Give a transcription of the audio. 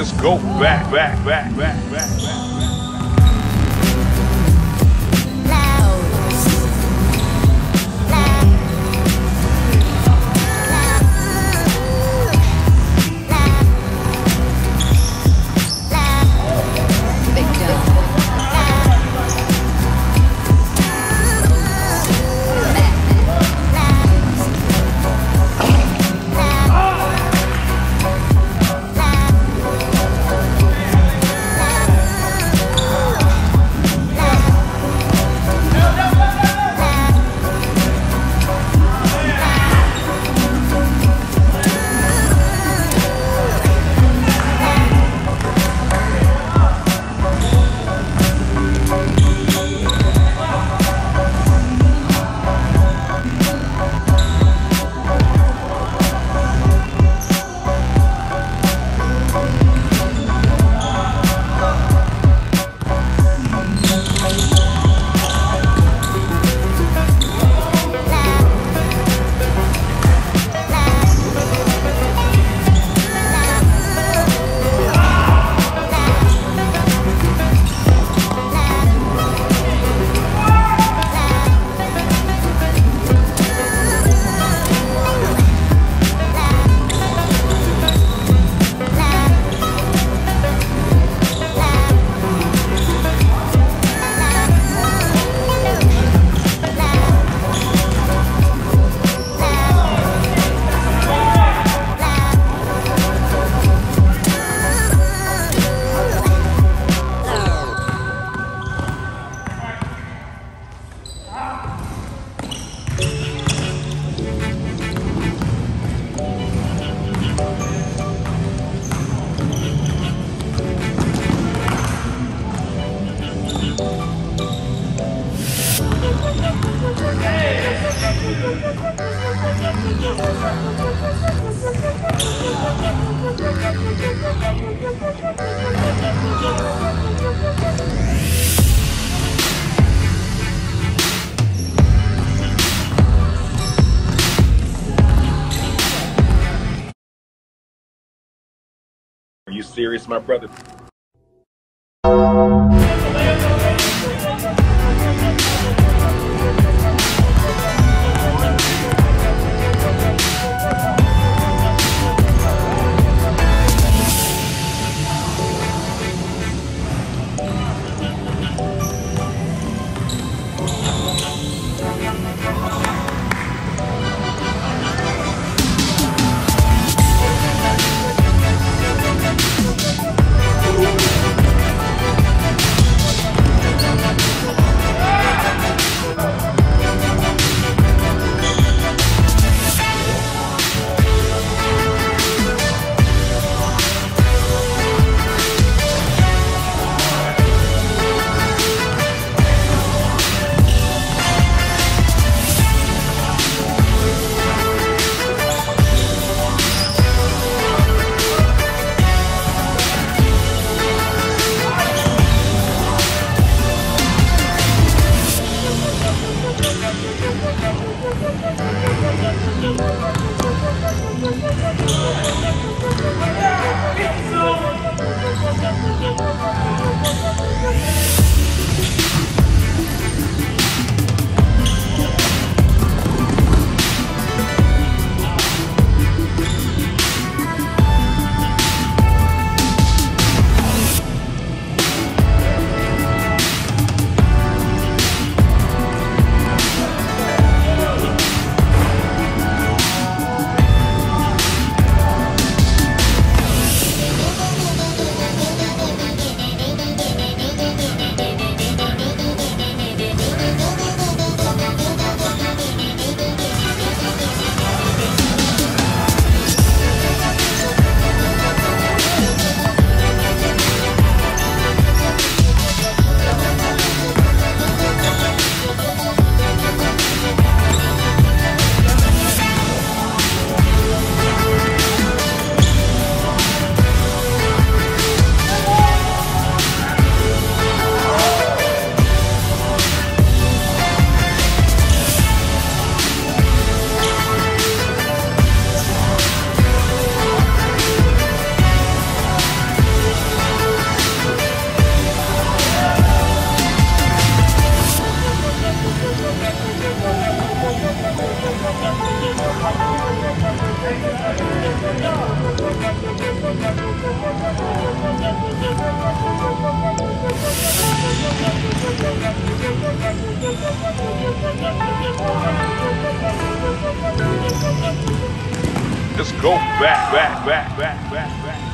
Let's go back, back, back, back, back, back. Are you serious, my brother? Just go back, back, back, back, back, back.